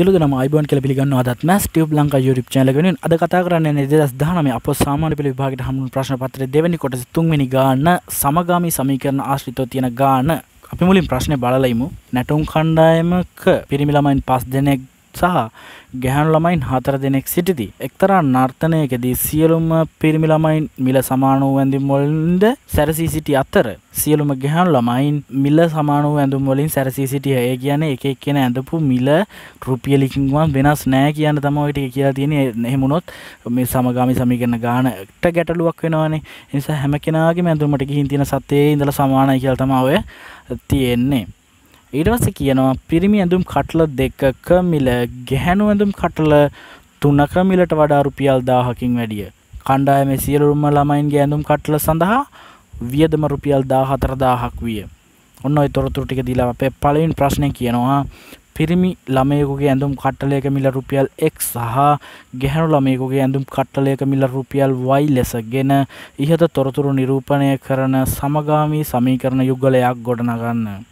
සිලු දෙනම අයිබෝන් කියලා පිළිගන්නවා. අදත් mass tube Lanka YouTube channel එකෙන් අද කතා කරන්නේ 2019 අපෝ සාමාන්‍ය පෙළ විභාගයට හමුණු ප්‍රශ්න පත්‍රයේ දෙවෙනි කොටස තුන්වෙනි ගාන සමගාමී සමීකරණ ආශ්‍රිතව තියෙන ගාන අපි මුලින් ප්‍රශ්නේ බලලා ඉමු. නැටුම් කණ්ඩායමක පිරිමි ළමයින් 5 දෙනෙක් සහ ගැහැණු ළමයින් හතර දෙනෙක් සිටිති. එක්තරා නර්තනයකදී සියලුම පිරිමි ළමයින් මිල සමාන වූ ඇඳුම් වලින්ද සැරසී සිටි අතර සියලුම ගැහැණු ළමයින් මිල සමාන වූ ඇඳුම් වලින් සැරසී සිටිය. ඒ කියන්නේ එක එක්කෙනා ඇඳපු මිල රුපියලකින්වත් වෙනස් නෑ කියන තමයි ඔය ටික කියලා තියෙන්නේ. එහෙම වුණොත් මේ සමගාමී සමීකරණ ගානට ගැටලුවක් වෙනවනේ. ඒ නිසා හැම කෙනාගේම ඇඳුමට ගිහින් තියෙන සතේ ඉඳලා සමානයි කියලා තමයි ඔය තියෙන්නේ. ඊට පස්සේ කියනවා පිරිමි ඇඳුම් කටල දෙකක මිල ගැහැණු ඇඳුම් කටල තුනක මිලට වඩා රුපියල් 1000කින් වැඩිය. කණ්ඩායමේ සියලුම ළමයින්ගේ ඇඳුම් කටල සඳහා වියදම රුපියල් 14000ක් විය. ඔන්න ඔය තොරතුරු ටික දීලා අපේ පළවෙනි ප්‍රශ්නේ කියනවා පිරිමි ළමයෙකුගේ ඇඳුම් කට්ටලයක මිල රුපියල් X සහ ගැහැණු ළමයෙකුගේ ඇඳුම් කට්ටලයක මිල රුපියල් Y ලෙසගෙන ඉහත තොරතුරු නිරූපණය කරන සමගාමී සමීකරණ යුගලයක් ගොඩනගන්න.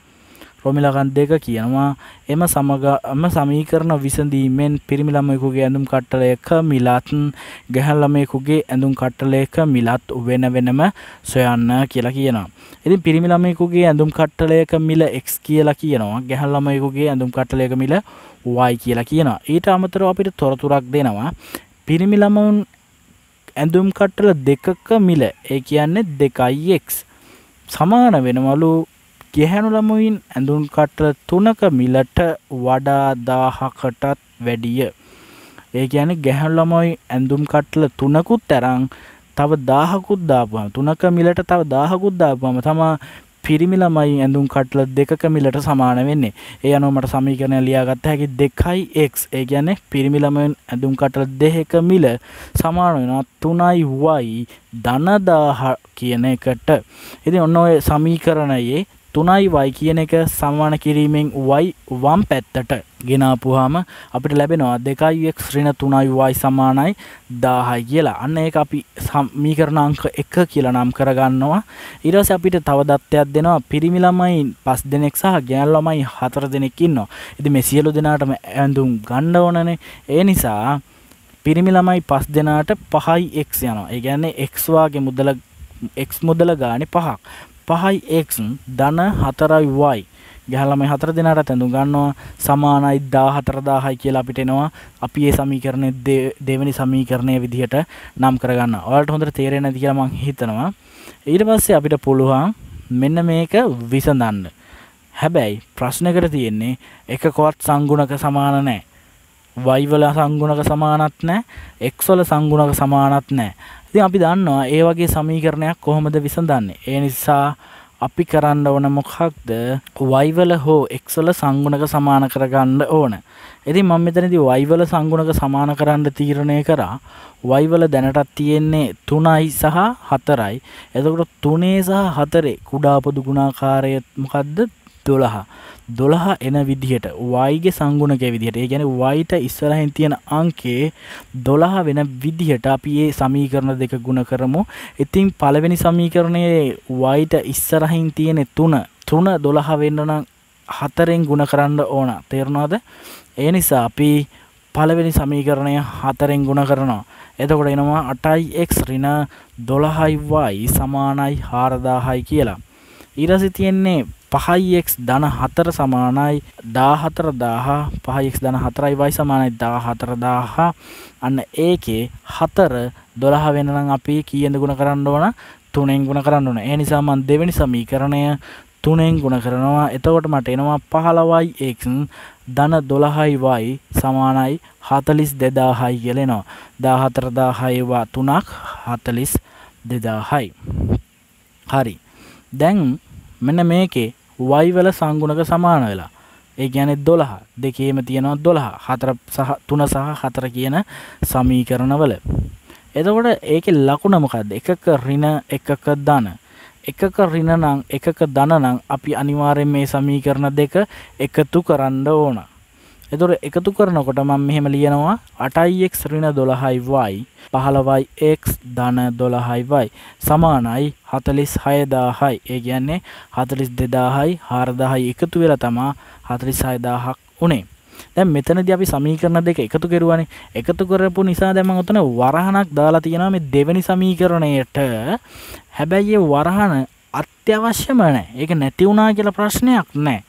රොමිලකන් දෙක කියනවා එම සමගම සමීකරණ විසඳීමෙන් පිරිමි ළමයෙකුගේ ඇඳුම් කට්ටලයක මිලත් ගැහැණු ළමයෙකුගේ ඇඳුම් කට්ටලයක මිලත් වෙන වෙනම සොයන්න කියලා කියනවා. ඉතින් පිරිමි ළමයෙකුගේ ඇඳුම් කට්ටලයක මිල x කියලා කියනවා. ගැහැණු ළමයෙකුගේ ඇඳුම් කට්ටලයක මිල y කියලා කියනවා. ඊට අමතරව අපිට තොරතුරක් දෙනවා. පිරිමි ළමුන් ඇඳුම් කට්ටල දෙකක මිල ඒ කියන්නේ 2x සමාන වෙනවලු ගැහැණු ළමුයින් ඇඳුම් කට්ටල තුනක මිලට වඩා දාහකටත් වැඩිය. ඒ කියන්නේ ගැහැණු ළමයි ඇඳුම් කට්ටල තුනකුත් අරන් තව 1000කුත් දාපුවම තුනක මිලට තව 1000කුත් දාපුවම තමා පිරිමි ළමයි ඇඳුම් කට්ටල දෙකක මිලට සමාන වෙන්නේ. ඒ අනුව මට සමීකරණය ලියාගත්ත හැකි 2x ඒ කියන්නේ පිරිමි ළමයින් ඇඳුම් කට්ටල දෙකක මිල සමාන වෙනවා 3y ධන 1000 කියන එකට. ඉතින් ඔන්න ඔය සමීකරණයේ තුනයි වයි කියන එක සම්මාන කිරීමෙන් වයි වම් පැත්තට ගෙනාපුහාම අපිට ලැබෙනවා දෙකයික් ශ්‍රණ තුනයි වයි සමානයි දාහයි කියලා. අන්න ඒක අපි සම්මීකරණ අංක එක කියලා නම් කරගන්නවා. ඊරස අපිට තව දත්තයක් දෙනවා. පිරිමි ළමයි පස් දෙනෙක් සහ ගෑන් ළමයි හතර දෙනෙක් ඉන්නවා. ඉතින් මේ සියලු දෙනාටම ඇඳුම් ගන්න ඕනනේ. ඒ නිසා පිරිමි ළමයි පස් දෙනාට පහයි එක් යනවා. ඒ කියන්නේ එක්ස්වාගේ මුදල එක් මුදල ගානේ පහක්. 5x ධන 4y ගහලා මේ හතර දෙනාට ඇඳුම් ගන්නවා සමානයි 14000යි කියලා අපිට එනවා. අපි මේ සමීකරණය දෙවෙනි සමීකරණය විදිහට නම් කරගන්නවා. ඔයාලට හොඳට තේරෙන්නේ නැති කියලා මම හිතනවා. ඊට පස්සේ අපිට පුළුවන් මෙන්න මේක විසඳන්න. හැබැයි ප්‍රශ්නකට තියෙන්නේ එකකවත් සංගුණක සමාන නැහැ. y වල සංගුණක සමානත් නැහැ. x වල සංගුණක සමානත් නැහැ. ඉතින් අපි දන්නවා ඒ වගේ සමීකරණයක් කොහොමද විසඳන්නේ. ඒ නිසා අපි කරන්න ඕන මොකක්ද y වල හෝ x වල සංගුණක සමාන කරගන්න ඕන. ඉතින් මම මෙතනදී y වල සංගුණක සමාන කරන්න තීරණය කරා. y වල දැනටත් තියෙන්නේ 3යි සහ 4යි. එතකොට 3 සහ 4 කුඩා පොදු ගුණාකාරය මොකද්ද 12. 12 එන විදිහට y ගේ සංගුණකයේ විදිහට ඒ කියන්නේ y ට ඉස්සරහින් තියෙන අංකේ 12 වෙන විදිහට අපි මේ සමීකරණ දෙක ගුණ කරමු. ඉතින් පළවෙනි සමීකරණයේ y ට ඉස්සරහින් තියෙන 3 3 12 වෙන්න නම් 4ෙන් ගුණ කරන්න ඕන. තේරුණාද? ඒ නිසා අපි පළවෙනි සමීකරණය 4ෙන් ගුණ කරනවා. එතකොට එනවා 8x ඍණ 12y සමානයි 4000යි කියලා. ඊට පස්සේ තියෙන්නේ 5x ධන 4 සමානයි 14000 5x ධන 4යි y සමානයි 14000 අන්න ඒකේ 4 12 වෙන නම් අපි කීයෙන්ද ගුණ කරන්න ඕන 3ෙන් ගුණ කරන්න ඕන. ඒ නිසා මම දෙවෙනි සමීකරණය 3ෙන් ගුණ කරනවා. එතකොට මට එනවා 15x ධන 12y සමානයි 42000යි කියලා එනවා. 14000 වා 3ක් 42000යි. හරි. දැන් මෙන්න මේකේ y වල සංගුණක සමාන වෙලා. ඒ කියන්නේ 12. දෙකේම තියෙනවා 12. 4 සහ 3 සහ 4 කියන සමීකරණවල. එතකොට ඒකේ ලකුණ මොකද්ද? එකක ඍණ එකක ධන. එකක ඍණ නම් එකක ධන නම් අපි අනිවාර්යෙන් මේ සමීකරණ දෙක එකතු කරන්න ඕන. එතකොට එකතු කරනකොට මම මෙහෙම ලියනවා. 8x ඍණ 12y 15x ධන 12y සමානයි 46000යි. ඒ කියන්නේ 42000යි 4000යි එකතු වෙලා තමා 46000ක් උනේ. දැන් මෙතනදී අපි සමීකරණ දෙක එකතු කරුවානේ. එකතු කරපු නිසා දැන් මම උතන වරහනක් දාලා තියෙනවා මේ දෙවෙනි සමීකරණයට. හැබැයි ඒ වරහන අත්‍යවශ්‍යම නැහැ. ඒක නැති වුණා කියලා ප්‍රශ්නයක් නැහැ.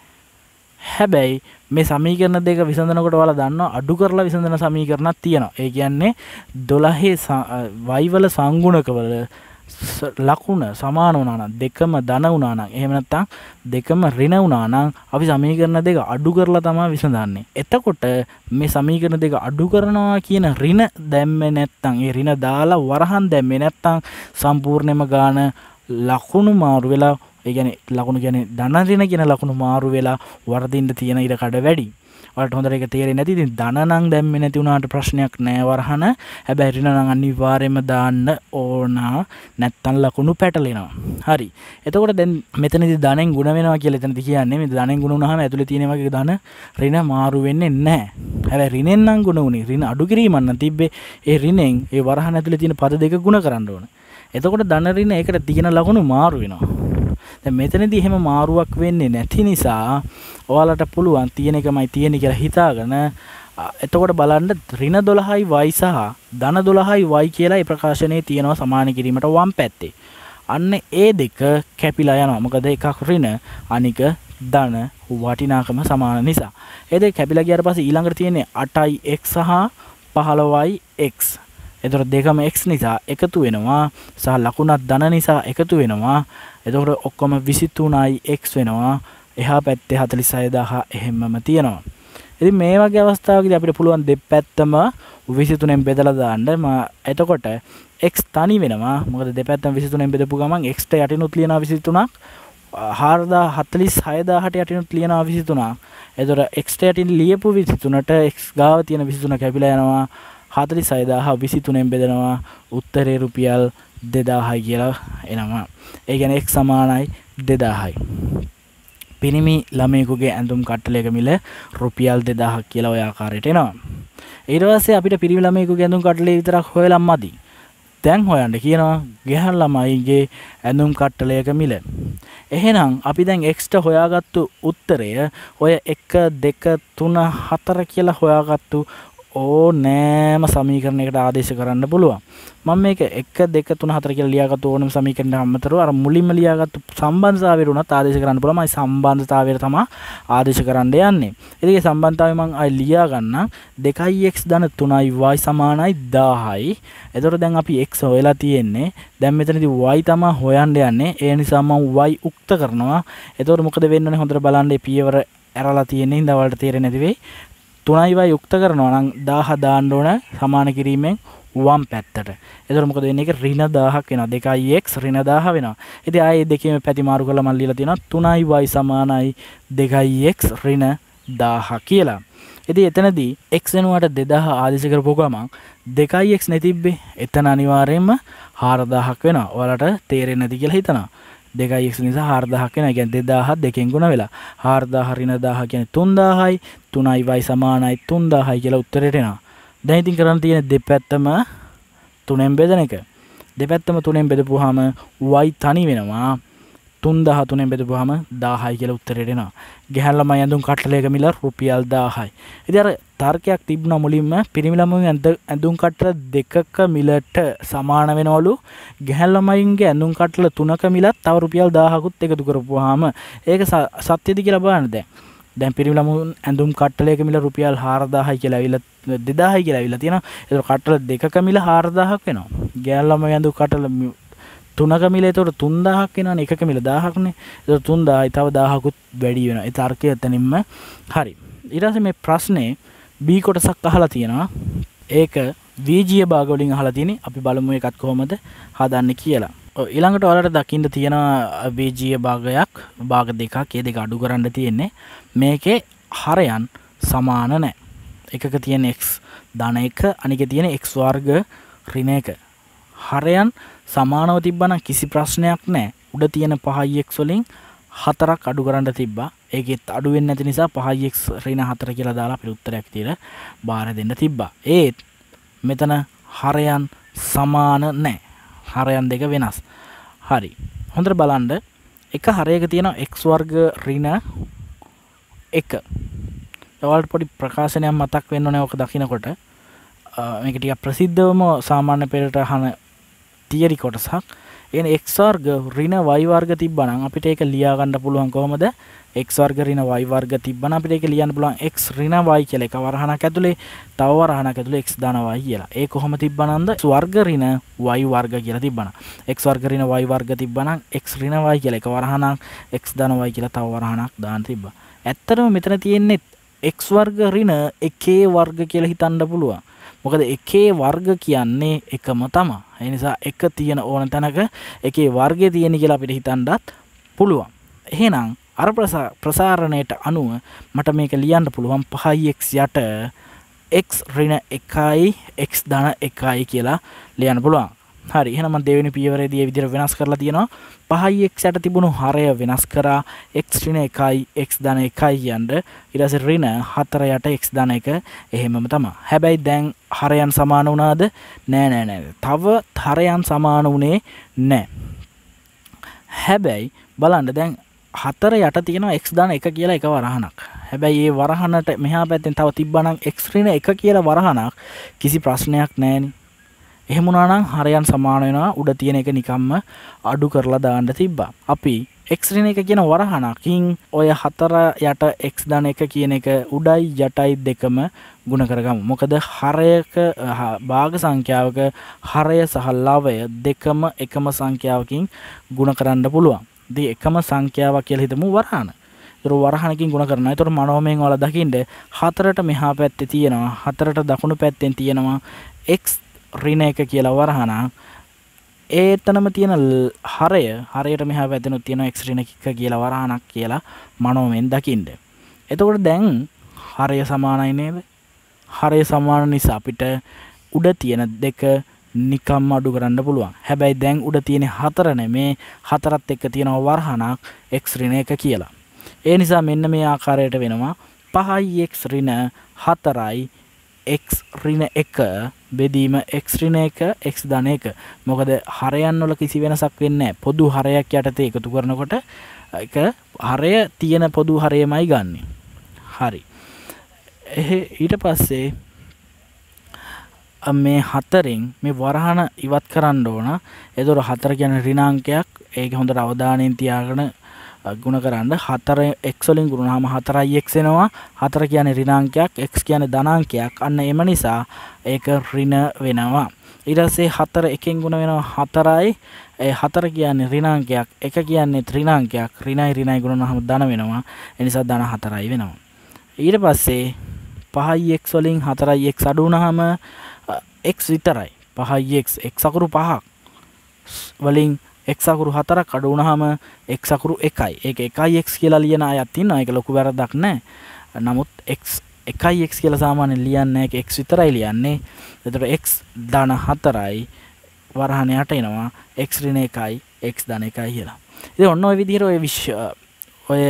හැබැයි මේ සමීකරණ දෙක විසඳනකොට ඔයාලා දන්නවා අඩු කරලා විසඳන සමීකරණක් තියෙනවා. ඒ කියන්නේ 12 y වල සංගුණකවල ලකුණ සමාන වුණා නම් දෙකම ධන වුණා නම් එහෙම නැත්නම් දෙකම ඍණ වුණා නම් අපි සමීකරණ දෙක අඩු කරලා තමයි විසඳන්නේ. එතකොට මේ සමීකරණ දෙක අඩු කරනවා කියන ඍණ දැම්මේ නැත්නම් ඒ ඍණ දාලා වරහන් දැම්මේ නැත්නම් සම්පූර්ණයෙන්ම ගාන ලකුණු මාරු වෙලා ඒගැන ලකුණු ගැන දනරෙන කියෙන ලකුණු මාරු වෙලා වර්දින්ට තියෙන ඉඩ කඩ වැඩි. ට හොඳර එක තේරෙ නැති. දනනං දැම්ම නැතිවුණට ප්‍රශ්නයක් නෑවරහන හැබැරිනං අනිවාර්යම දාන්න ඕනා. නැත්තන් ලකුණු පැටලෙනවා. හරි. එතකොට දැන් මෙතනති ධනෙන් ගුණ වෙනවා කියල තැනති කියන්නේ. මේ ධනෙන් ගුණුණහම ඇතුළ තියෙනවගේ දන රින මාරු වෙන්නේ නෑ හැබැ රිනෙන්න්නම් ගුණ වුණේ. රින අඩු කිරීමන්න තිබ්බේ. ඒ රිනෙන් ඒ වරහ ඇතුළ තියෙන පද දෙක ගුණ කරන්න ඕන. එතකොට දනරින එකට තියෙන ලකුණු මාරු වෙනවා. දැන් මෙතනදී එහෙම මාරුවක් වෙන්නේ නැති නිසා ඔයාලට පුළුවන් තියෙන එකමයි තියෙන කියලා හිතාගෙන එතකොට බලන්න ඍණ 12යි y සහ ධන 12යි y කියලා ඒ ප්‍රකාශනයේ තියෙනවා සමාන කිරීමට වම් පැත්තේ. අන්න ඒ දෙක කැපිලා යනවා. මොකද එකක් ඍණ අනික ධන වටිනාකම සමාන නිසා. ඒ දෙක කැපිලා ගියාට පස්සේ ඊළඟට තියෙන්නේ 8යි x සහ 15යි x. එතකොට දෙකම x නිසා එකතු වෙනවා සහ ලකුණක් ධන නිසා එකතු වෙනවා. එතකොට ඔක්කොම 23යි x වෙනවා. එහා පැත්තේ 46000 එහෙම්මම තියෙනවා. ඉතින් මේ වගේ අවස්ථාවකදී අපිට පුළුවන් දෙපැත්තම 23න් බෙදලා දාන්න. එතකොට x තනි වෙනවා. මොකද දෙපැත්තම 23න් බෙදපු ගමන් x ට යටිනුත් ලියනවා 23ක්. 46000ට යටිනුත් ලියනවා 23ක්. එතකොට x ට යටින් ලියපු 23ට x ගාව තියෙන 23 කැපිලා යනවා. 46000 23න් බෙදනවා උත්තරේ රුපියල් 2000යි කියලා එනවා. ඒ කියන්නේ x සමානයි 2000යි. පිරිමි ළමයෙකුගේ ඇඳුම් කට්ටලයක මිල රුපියල් 2000ක් කියලා ඔය ආකාරයට එනවා. ඊට පස්සේ අපිට පිරිමි ළමයෙකුගේ ඇඳුම් කට්ටලේ විතරක් හොයලා මදි. දැන් හොයන්න කියනවා ගැහන් ළමයිගේ ඇඳුම් කට්ටලයක මිල. එහෙනම් අපි දැන් x ට හොයාගත්තු උත්තරය ඔය 1 2 3 4 කියලා හොයාගත්තු ඕනෑම සමීකරණයකට ආදේශ කරන්න පුළුවන්. මම මේක 1 2 3 4 කියලා ලියාගත්තු ඕනම සමීකරණයක් අමතරව අර මුලින්ම ලියාගත්තු සම්බන්ධතාවයට උනත් ආදේශ කරන්න පුළුවන්. මම සම්බන්ධතාවයට තමයි ආදේශ කරන්න යන්නේ. ඉතින් මේ සම්බන්ධතාවය මම ආයි ලියා ගන්නම් 2x ධන 3y සමානයි 1000යි. එතකොට දැන් අපි x හොයලා තියෙන්නේ. දැන් මෙතනදී y තමයි හොයන්න යන්නේ. ඒ නිසා මම y උක්ත කරනවා. එතකොට මොකද වෙන්නේ හොඳට බලන්න මේ පියවර ඇරලා තියෙන්නේ. ඉඳ වලට තේරෙන්නේ නැති වෙයි. තුනයිවා යුක්ත කරනවා නම් 1000 දාන්න ඕන සමාන කිරීමෙන් වම් පැත්තට. එතකොට මොකද වෙන්නේ? ඒක ඍණ 1000ක් වෙනවා. 2x ඍණ 1000 වෙනවා. ඉතින් ආයේ දෙකේම පැති මාරු කරලා මම ලියලා තියෙනවා 3y සමානයි 2x ඍණ 1000 කියලා. ඉතින් එතනදී x වෙනුවට 2000 ආදේශ කරපුව ගමන් 2x නැතිබ්බේ. එතන අනිවාර්යයෙන්ම 4000ක් වෙනවා. ඔයාලට තේරෙන්නේ නැති කියලා හිතනවා. දෙකයි x නිසා 4000ක් වෙනවා. කියන්නේ 2000 දෙකෙන් ගුණ වෙලා 4000 ඍණ 1000 කියන්නේ 3000යි 3යි y සමානයි 3000යි කියලා උත්තරයට එනවා. දැන් ඉතින් කරන්න තියෙන දෙපැත්තම 3ෙන් බෙදන එක. දෙපැත්තම 3ෙන් බෙදපුවාම y තනි වෙනවා. 3003ෙන් බෙදපුවාම 1000යි කියලා උත්තරයට එනවා. ගැහැණු ළමයි ඇඳුම් කට්ටලයක මිල රුපියල් 1000යි. ඉතින් අර තර්කයක් තිබුණා මුලින්ම පිරිමි ළමයි ඇඳුම් කට්ටල දෙකක මිලට සමාන වෙනවලු. ගැහැණු ළමයින්ගේ ඇඳුම් කට්ටල තුනක මිලත් තව රුපියල් 1000කුත් එකතු කරපුවාම ඒක සත්‍යද කියලා බලන්න දැන්. දැන් පිරිමි ළමුන් ඇඳුම් කට්ටලයක මිල රුපියල් 4000යි කියලා ඇවිල්ලා 2000යි කියලා ඇවිල්ලා තියෙනවා. ඒක කට්ටල දෙකක මිල 4000ක් වෙනවා. ගැහැණු ළමයි ඇඳුම් කට්ටල තුනක මිල එතකොට 3000ක් වෙනවනේ එකක මිල 1000ක්නේ. එතකොට 3000යි තව 1000කුත් වැඩි වෙනවා. ඒ තර්කය එතනින්ම හරි. ඊට පස්සේ මේ ප්‍රශ්නේ B කොටසක් අහලා තියෙනවා. ඒක වීජීය භාග වලින් අහලා තියෙන්නේ. අපි බලමු ඒකත් කොහොමද හදන්නේ කියලා. ඊළඟට ඔයාලට දකින්න තියෙනවා වීජීය භාගයක් භාග දෙකක් ඒ දෙක අඩු කරන්න තියෙන්නේ. මේකේ හරයන් සමාන නැහැ. එකක තියෙන x ධන 1 අනිකේ තියෙන x වර්ග ඍණ 1. හරයන් සමානව තිබ්බනම් කිසි ප්‍රශ්නයක් නැහැ. උඩ තියෙන 5x වලින් හතරක් අඩු කරන්න තිබ්බා. ඒකෙත් අඩු වෙන්නේ නැති නිසා 5x ඍණ 4 කියලා දාලා අපිට උත්තරයක් තියලා බාර දෙන්න තිබ්බා. ඒත් මෙතන හරයන් සමාන නැහැ. හරයන් දෙක වෙනස්. හරි. හොඳට බලන්න එක හරයක තියෙන x වර්ග ඍණ 1 ඔයාලට පොඩි ප්‍රකාශනයක් මතක් වෙන්න ඕනේ ඔක දකිනකොට මේක ටිකක් ප්‍රසිද්ධවම සාමාන්‍ය පෙරට අහන තියරි කොටසක් එන එක් වර්ග ඍණ y වර්ග තිබ්බනම් අපිට ඒක ලියා ගන්න පුළුවන් කොහොමද x වර්ග ඍණ y වර්ග තිබ්බනම් අපිට ඒක ලියන්න පුළුවන් x ඍණ y කියලා එක වරහණක් ඇතුලේ තව වරහණක් ඇතුලේ x දාන y කියලා. ඒ කොහොම තිබ්බනම්ද වර්ග ඍණ y වර්ග කියලා තිබ්බනම්. x වර්ග ඍණ y වර්ග තිබ්බනම් x ඍණ y කියලා එක වරහණක් x දාන y කියලා තව වරහණක් දාන්න තිබ්බා. ඇත්තටම මෙතන තියෙන්නේ x වර්ග ඍණ එකේ වර්ග කියලා හිතන්න පුළුවන්. මොකද එකේ වර්ග කියන්නේ එකම තමා. ඒ නිසා එක තියෙන ඕන තැනක එකේ වර්ගය තියෙන කියලා අපිට හිතන්නත් පුළුවන්. එහෙනම් අර ප්‍රසාරණයට අනුව මට මේක ලියන්න පුළුවන් 5x යට x ඍණ 1යි x ධන 1යි කියලා ලියන්න පුළුවන්. හරි එහෙනම් මම දෙවෙනි පියවරේදී මේ විදිහට වෙනස් කරලා තියෙනවා 5x යට තිබුණු හරය වෙනස් කරා x ඍණ 1යි x ධන 1යි යන්න ඊට පස්සේ ඍණ 4 යට x ධන 1 එහෙමම තමයි. හැබැයි දැන් හරයන් සමාන වුණාද? නෑ නෑ නෑ. තව හරයන් සමාන වුණේ නෑ. හැබැයි බලන්න දැන් හතර යට තියෙනවා x දාන එක කියලා එක වරහණක්. හැබැයි ඒ වරහණට මෙහා පැත්තෙන් තව තිබ්බනම් x ඍණ එක කියලා වරහණක් කිසි ප්‍රශ්නයක් නැහෙනි. එහෙම වුණා නම් හරයන් සමාන වෙනවා උඩ තියෙන එක නිකම්ම අඩු කරලා දාන්න තිබ්බා. අපි x ඍණ එක කියන වරහණකින් ඔය හතර යට x දාන එක කියන එක උඩයි යටයි දෙකම ගුණ කරගමු. මොකද හරයක භාග සංඛ්‍යාවක හරය සහ ලවය දෙකම එකම සංඛ්‍යාවකින් ගුණ කරන්න පුළුවන්. දී එකම සංඛ්‍යාවක් කියලා හිතමු වරහන. ඒතර වරහනකින් ගුණ කරනවා. ඒතර මනෝමයෙන් වල දකින්න හතරට මෙහා පැත්තේ තියෙනවා. හතරට දකුණු පැත්තෙන් තියෙනවා x ඍණ එක කියලා වරහන. ඒතනම තියෙන හරය හරයට මෙහා පැත්තෙනුත් තියෙනවා x ඍණ එක කියලා වරහනක් කියලා මනෝමයෙන් දකින්න. එතකොට දැන් හරය සමානයි නේද? හරය සමාන නිසා අපිට උඩ තියෙන දෙක නිකම් අඩු කරන්න පුළුවන්. හැබැයි දැන් උඩ තියෙන හතර නෙමේ හතරත් එක්ක තියෙනවා වරහණක් x ඍණ එක කියලා. ඒ නිසා මෙන්න මේ ආකාරයට වෙනවා 5යි x ඍණ 4යි x ඍණ 1 බෙදීම x ඍණ 1 x ධන 1. මොකද හරයන් වල කිසි වෙනසක් වෙන්නේ නැහැ. පොදු හරයක් යටතේ එකතු කරනකොට එක හරය තියෙන පොදු හරයමයි ගන්නෙ. හරි. ඊට පස්සේ මේ හතරෙන් මේ වරහන ඉවත් කරන්න ඕන. එතකොට හතර කියන්නේ ඍණාංකයක්. ඒක හොඳට අවධානයෙන් තියාගෙන ගුණ කරන්න. 4 x වලින් ගුණාම 4යි x එනවා. 4 කියන්නේ ඍණාංකයක් x කියන්නේ ධනාංකයක්. අන්න එම නිසා ඒක ඍණ වෙනවා. ඊට පස්සේ 4 එකෙන් ගුණ වෙනවා 4යි ඒ 4 කියන්නේ ඍණාංකයක්. එක කියන්නේ ත්‍රිණාංකයක්. ඍණයි ඍණයි ගුණනහම ධන වෙනවා. ඒ නිසා ධන 4යි වෙනවා. ඊට පස්සේ 5යි x වලින් 4යි x අඩු වුණාම x විතරයි. 5x x. අකුරු 5ක් වලින් x අකුරු 4ක් අඩු වුණාම x අකුරු 1යි. ඒක 1යි x කියලා ලියන අයත් ඉන්නවා. ඒක ලොකු වැරද්දක් නෑ. නමුත් x 1යි x කියලා සාමාන්‍යයෙන් ලියන්නේ නැහැ. x විතරයි ලියන්නේ. එතකොට x ධන 4යි වරහණ යට එනවා. x ඍණ 1යි x ධන 1යි කියලා. ඉතින් ඔන්න ඔය විදිහට ඔය ඔය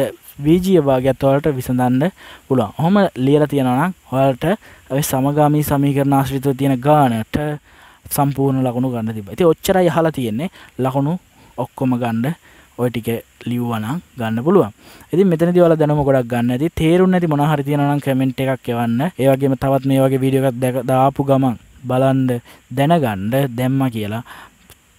බීජීය භාගයත් ඔයාලට විසඳන්න පුළුවන්. ඔහොම ලියලා තියනවා නම් ඔයාලට ඔය සමගාමී සමීකරණ ආශ්‍රිතව තියෙන ගානට සම්පූර්ණ ලකුණු ගන්න තිබ්බා. ඉතින් ඔච්චරයි අහලා තියෙන්නේ. ලකුණු ඔක්කොම ගන්න ඔය ටික ලිව්වනම් ගන්න පුළුවන්. ඉතින් මෙතනදී ඔයාලා දැනුම ගොඩක් ගන්න ඇති. තේරුන්නේ නැති මොනවා හරි තියෙනවා නම් කමෙන්ට් එකක් එවන්න. ඒ වගේම තවත් මේ වගේ වීඩියෝ එකක් දාපු ගමන් බලන්න දැනගන්න දැම්මා කියලා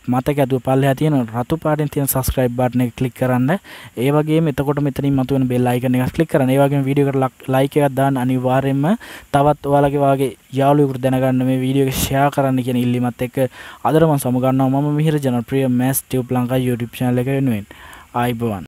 මතක ඇතුව පල්ලෙහා තියෙන රතු පාටින් තියෙන subscribe button එක click කරන්න. ඒ වගේම එතකොට මෙතනින් මතුවෙන bell icon එක click කරන්න. ඒ වගේම වීඩියෝ එකට like එකක් දාන්න අනිවාර්යයෙන්ම තවත් ඔයාලගේ වාගේ යාළුවෙකුට දැනගන්න මේ වීඩියෝ එක share කරන්න කියන ඉල්ලීමත් එක්ක අදට මම සමුගන්නවා මම මිහිර ජනප්‍රිය mass tube Lanka YouTube channel එක වෙනුවෙන්. ආයිබෝවන්